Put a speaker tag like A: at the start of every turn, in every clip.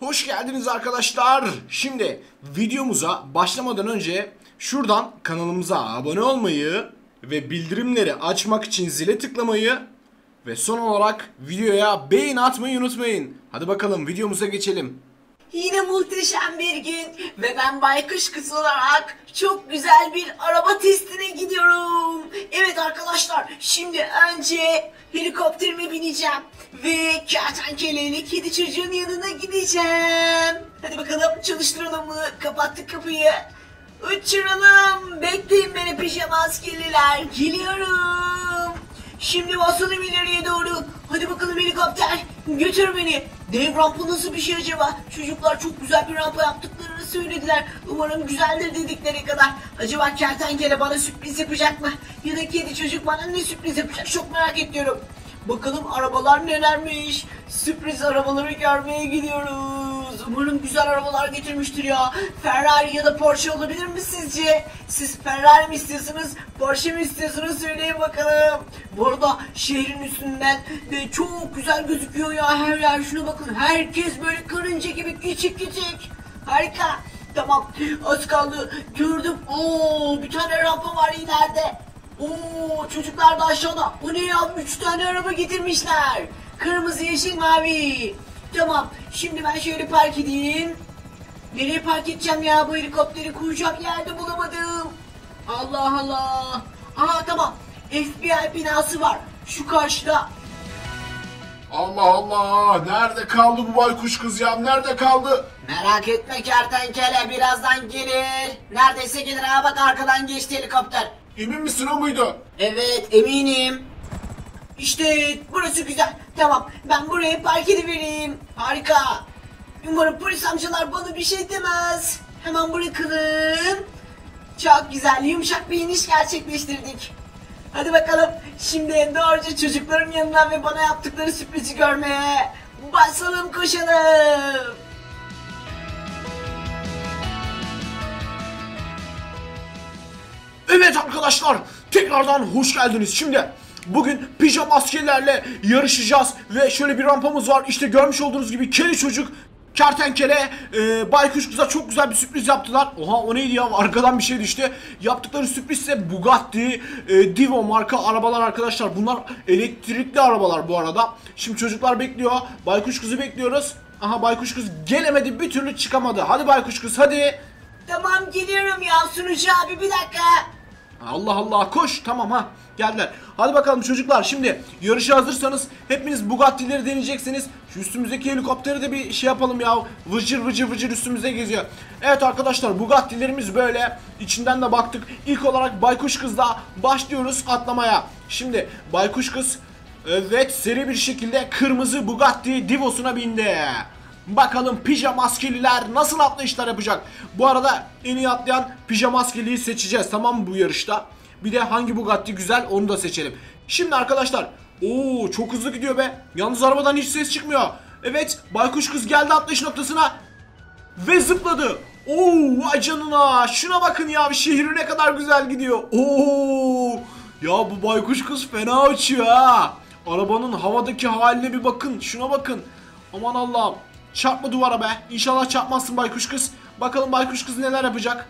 A: Hoş geldiniz arkadaşlar. Şimdi videomuza başlamadan önce şuradan kanalımıza abone olmayı ve bildirimleri açmak için zile tıklamayı ve son olarak videoya beğen atmayı unutmayın. Hadi bakalım videomuza geçelim.
B: Yine muhteşem bir gün ve ben baykuş kız olarak çok güzel bir araba testine gidiyorum. Evet arkadaşlar şimdi önce helikopterime bineceğim ve kertenkeleyle kedi çocuğun yanına gideceğim. Hadi bakalım çalıştıralım mı? Kapattık kapıyı. Uçuralım. Bekleyin beni pijama askeriler. Geliyorum. Şimdi basalım ileriye doğru. Hadi bakalım helikopter. Götür beni. Dev rampa nasıl bir şey acaba? Çocuklar çok güzel bir rampa yaptıklarını söylediler. Umarım güzeldir dedikleri kadar. Acaba kertenkele bana sürpriz yapacak mı? Ya da kedi çocuk bana ne sürpriz yapacak? Çok merak ediyorum. Bakalım arabalar nelermiş. Sürpriz arabaları görmeye gidiyoruz. Umarım güzel arabalar getirmiştir ya. Ferrari ya da Porsche olabilir mi sizce? Siz Ferrari mi istiyorsunuz, Porsche mi istiyorsunuz söyleyin bakalım. Bu arada şehrin üstünden de çok güzel gözüküyor ya her yer. Şuna bakın herkes böyle karınca gibi küçük küçük. Harika. Tamam az kaldı. Gördüm. Oo bir tane rampa var ileride. Oo çocuklar da aşağıda. Bu ne ya? Üç tane araba getirmişler. Kırmızı, yeşil, mavi. Tamam. Şimdi ben şöyle park edeyim. Nereye park edeceğim ya bu helikopteri kuracak yerde bulamadım. Allah Allah. Aha tamam. FBI binası var. Şu karşıda.
C: Allah Allah nerede kaldı bu baykuş kız ya nerede kaldı?
B: Merak etme kertenkele birazdan gelir. Neredeyse gelir ha bak arkadan geçti helikopter.
C: Emin misin o muydu?
B: Evet eminim. İşte burası güzel. Tamam ben buraya park edivereyim. Harika. Umarım polis amcalar bana bir şey demez. Hemen bırakalım. Çok güzel yumuşak bir iniş gerçekleştirdik. Hadi bakalım şimdi doğruca çocukların yanına ve bana yaptıkları sürprizi görmeye basalım koşalım.
A: Evet arkadaşlar tekrardan hoş geldiniz. Şimdi bugün pijama askerlerle yarışacağız ve şöyle bir rampamız var. İşte görmüş olduğunuz gibi kedi çocuk Kertenkele, e, baykuş kıza çok güzel bir sürpriz yaptılar. Oha o neydi ya arkadan bir şey düştü. Yaptıkları sürpriz ise Bugatti, e, Divo marka arabalar arkadaşlar. Bunlar elektrikli arabalar bu arada. Şimdi çocuklar bekliyor. Baykuş kızı bekliyoruz. Aha baykuş kız gelemedi bir türlü çıkamadı. Hadi baykuş kız hadi.
B: Tamam geliyorum ya sunucu abi bir dakika.
A: Allah Allah koş tamam ha geldiler. Hadi bakalım çocuklar şimdi yarışa hazırsanız hepiniz Bugatti'leri deneyeceksiniz. Şu üstümüzdeki helikopteri de bir şey yapalım ya. Vıcır vıcır vıcır üstümüze geziyor. Evet arkadaşlar Bugatti'lerimiz böyle. İçinden de baktık. İlk olarak Baykuş Kız'la başlıyoruz atlamaya. Şimdi Baykuş Kız evet seri bir şekilde kırmızı Bugatti Divo'suna bindi. Bakalım pijama askeriler nasıl atlayışlar yapacak. Bu arada en iyi atlayan pijama askeriyi seçeceğiz tamam mı bu yarışta. Bir de hangi Bugatti güzel onu da seçelim. Şimdi arkadaşlar Oo çok hızlı gidiyor be. Yalnız arabadan hiç ses çıkmıyor. Evet baykuş kız geldi atlayış noktasına. Ve zıpladı. Oo vay canına. Şuna bakın ya şehri ne kadar güzel gidiyor. Oo ya bu baykuş kız fena uçuyor ha. Arabanın havadaki haline bir bakın. Şuna bakın. Aman Allah'ım. Çarpma duvara be. İnşallah çarpmazsın baykuş kız. Bakalım baykuş kız neler yapacak.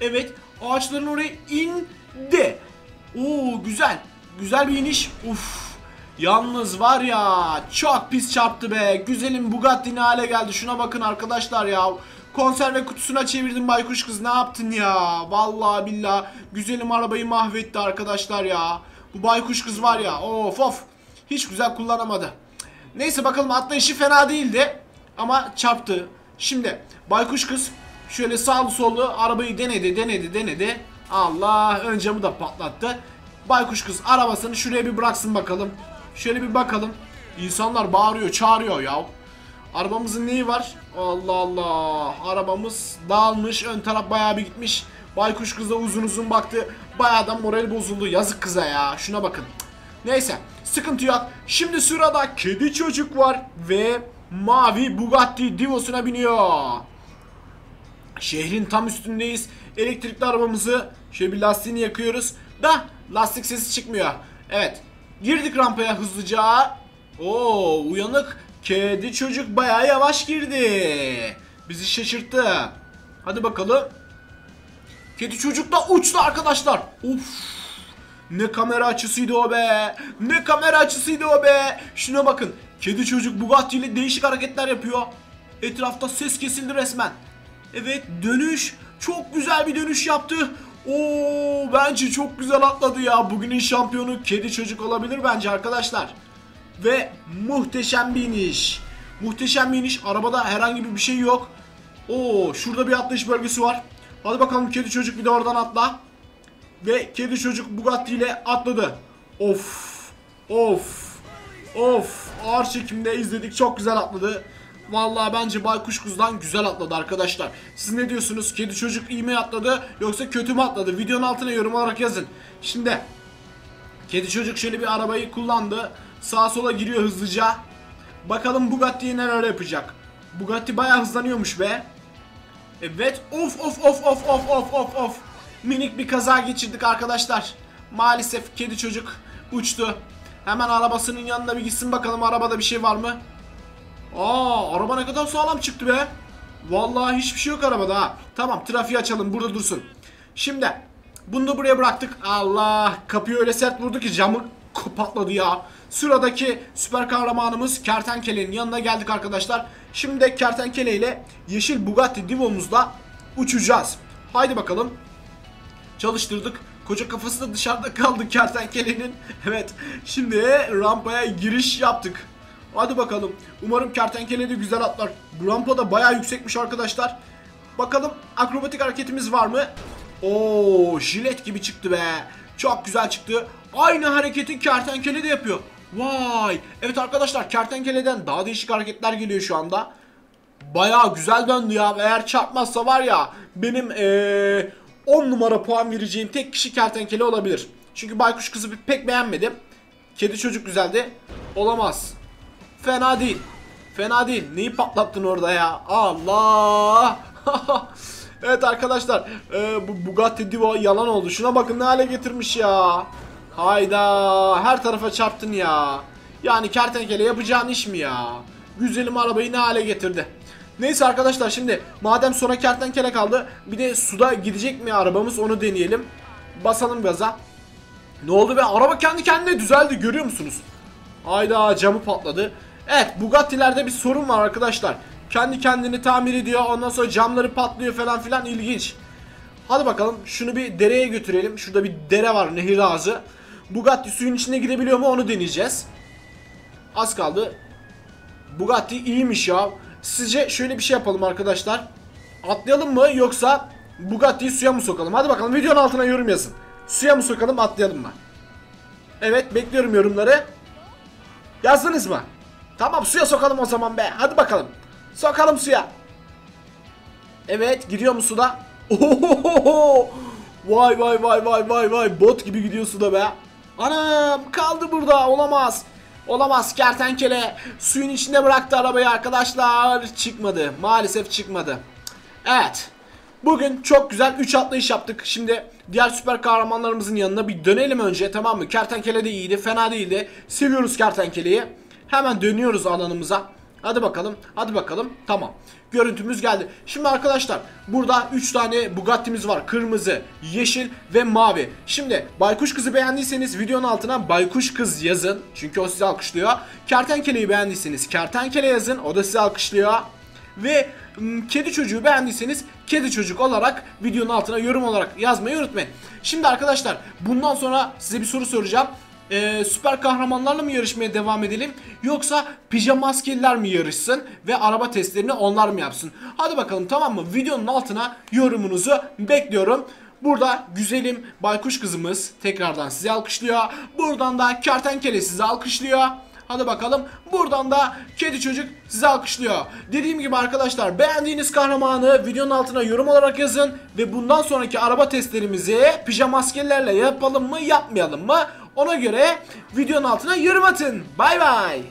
A: Evet ağaçların oraya indi. Oo güzel. Güzel bir iniş. Uf. Yalnız var ya çok pis çarptı be. Güzelim Bugatti ne hale geldi. Şuna bakın arkadaşlar ya. Konserve kutusuna çevirdin baykuş kız ne yaptın ya? Vallahi billahi güzelim arabayı mahvetti arkadaşlar ya. Bu baykuş kız var ya of of. Hiç güzel kullanamadı. Neyse bakalım atlayışı fena değildi. Ama çarptı. Şimdi baykuş kız şöyle sağlı sollu arabayı denedi denedi denedi. Allah ön camı da patlattı. Baykuş kız arabasını şuraya bir bıraksın bakalım. Şöyle bir bakalım. İnsanlar bağırıyor çağırıyor ya. Arabamızın neyi var? Allah Allah. Arabamız dağılmış. Ön taraf bayağı bir gitmiş. Baykuş kız da uzun uzun baktı. Bayağı da moral bozuldu. Yazık kıza ya. Şuna bakın. Neyse. Sıkıntı yok. Şimdi sırada kedi çocuk var. Ve mavi Bugatti Divo'suna biniyor. Şehrin tam üstündeyiz. Elektrikli arabamızı şöyle bir lastiğini yakıyoruz. Da lastik sesi çıkmıyor. Evet. Girdik rampaya hızlıca. Oo uyanık Kedi çocuk bayağı yavaş girdi. Bizi şaşırttı. Hadi bakalım. Kedi çocuk da uçtu arkadaşlar. Uf. Ne kamera açısıydı o be. Ne kamera açısıydı o be. Şuna bakın. Kedi çocuk Bugatti ile değişik hareketler yapıyor. Etrafta ses kesildi resmen. Evet dönüş. Çok güzel bir dönüş yaptı. Oo bence çok güzel atladı ya. Bugünün şampiyonu kedi çocuk olabilir bence arkadaşlar. Ve muhteşem bir iniş. Muhteşem bir iniş. Arabada herhangi bir şey yok. Oo şurada bir atlayış bölgesi var. Hadi bakalım kedi çocuk bir de oradan atla. Ve kedi çocuk Bugatti ile atladı. Of. Of. Of. Ağır çekimde izledik. Çok güzel atladı. Vallahi bence Baykuş Kuz'dan güzel atladı arkadaşlar. Siz ne diyorsunuz? Kedi çocuk iyi mi atladı yoksa kötü mü atladı? Videonun altına yorum olarak yazın. Şimdi Kedi çocuk şöyle bir arabayı kullandı. Sağa sola giriyor hızlıca. Bakalım Bugatti'ye neler yapacak. Bugatti bayağı hızlanıyormuş be. Evet. Of of of of of of of of. Minik bir kaza geçirdik arkadaşlar. Maalesef kedi çocuk uçtu. Hemen arabasının yanına bir gitsin bakalım arabada bir şey var mı? Aa araba ne kadar sağlam çıktı be. Vallahi hiçbir şey yok arabada ha. Tamam trafiği açalım burada dursun. Şimdi bunu da buraya bıraktık. Allah kapıyı öyle sert vurdu ki camı patladı ya. Sıradaki süper kahramanımız Kertenkele'nin yanına geldik arkadaşlar. Şimdi de Kertenkele ile yeşil Bugatti Divo'muzla uçacağız. Haydi bakalım. Çalıştırdık. Koca kafası da dışarıda kaldı kertenkelenin. Evet. Şimdi rampaya giriş yaptık. Hadi bakalım. Umarım kertenkele de güzel atlar. Bu rampa da bayağı yüksekmiş arkadaşlar. Bakalım akrobatik hareketimiz var mı? Oo, jilet gibi çıktı be. Çok güzel çıktı. Aynı hareketi kertenkele de yapıyor. Vay. Evet arkadaşlar kertenkeleden daha değişik hareketler geliyor şu anda. Bayağı güzel döndü ya. Eğer çarpmazsa var ya benim eee 10 numara puan vereceğim tek kişi kertenkele olabilir. Çünkü baykuş kızı pek beğenmedim. Kedi çocuk güzeldi. Olamaz. Fena değil. Fena değil. Neyi patlattın orada ya? Allah. evet arkadaşlar. eee, bu Bugatti Divo yalan oldu. Şuna bakın ne hale getirmiş ya. Hayda. Her tarafa çarptın ya. Yani kertenkele yapacağın iş mi ya? Güzelim arabayı ne hale getirdi. Neyse arkadaşlar şimdi madem sonra kertenkele kaldı bir de suda gidecek mi arabamız onu deneyelim. Basalım gaza. Ne oldu be araba kendi kendine düzeldi görüyor musunuz? Hayda camı patladı. Evet Bugatti'lerde bir sorun var arkadaşlar. Kendi kendini tamir ediyor ondan sonra camları patlıyor falan filan ilginç. Hadi bakalım şunu bir dereye götürelim. Şurada bir dere var nehir ağzı. Bugatti suyun içine girebiliyor mu onu deneyeceğiz. Az kaldı. Bugatti iyiymiş ya. Sizce şöyle bir şey yapalım arkadaşlar. Atlayalım mı yoksa Bugatti'yi suya mı sokalım? Hadi bakalım videonun altına yorum yazın. Suya mı sokalım atlayalım mı? Evet bekliyorum yorumları. Yazdınız mı? Tamam suya sokalım o zaman be. Hadi bakalım. Sokalım suya. Evet gidiyor mu suda? Ohohoho! Vay vay vay vay vay vay bot gibi gidiyor suda be. Anam kaldı burada olamaz. Olamaz kertenkele suyun içinde bıraktı arabayı arkadaşlar. Çıkmadı maalesef çıkmadı. Evet. Bugün çok güzel 3 atlayış yaptık. Şimdi diğer süper kahramanlarımızın yanına bir dönelim önce tamam mı? Kertenkele de iyiydi fena değildi. Seviyoruz kertenkeleyi. Hemen dönüyoruz alanımıza. Hadi bakalım. Hadi bakalım. Tamam. Görüntümüz geldi. Şimdi arkadaşlar burada 3 tane Bugatti'miz var. Kırmızı, yeşil ve mavi. Şimdi Baykuş Kız'ı beğendiyseniz videonun altına Baykuş Kız yazın. Çünkü o sizi alkışlıyor. Kertenkeleyi beğendiyseniz Kertenkele yazın. O da sizi alkışlıyor. Ve kedi çocuğu beğendiyseniz kedi çocuk olarak videonun altına yorum olarak yazmayı unutmayın. Şimdi arkadaşlar bundan sonra size bir soru soracağım. Ee, süper kahramanlarla mı yarışmaya devam edelim yoksa pijama maskeliler mi yarışsın ve araba testlerini onlar mı yapsın? Hadi bakalım tamam mı? Videonun altına yorumunuzu bekliyorum. Burada güzelim baykuş kızımız tekrardan sizi alkışlıyor. Buradan da kertenkele sizi alkışlıyor. Hadi bakalım. Buradan da kedi çocuk sizi alkışlıyor. Dediğim gibi arkadaşlar beğendiğiniz kahramanı videonun altına yorum olarak yazın. Ve bundan sonraki araba testlerimizi pijama maskelerle yapalım mı yapmayalım mı? Ona göre videonun altına yorum atın. Bay bay.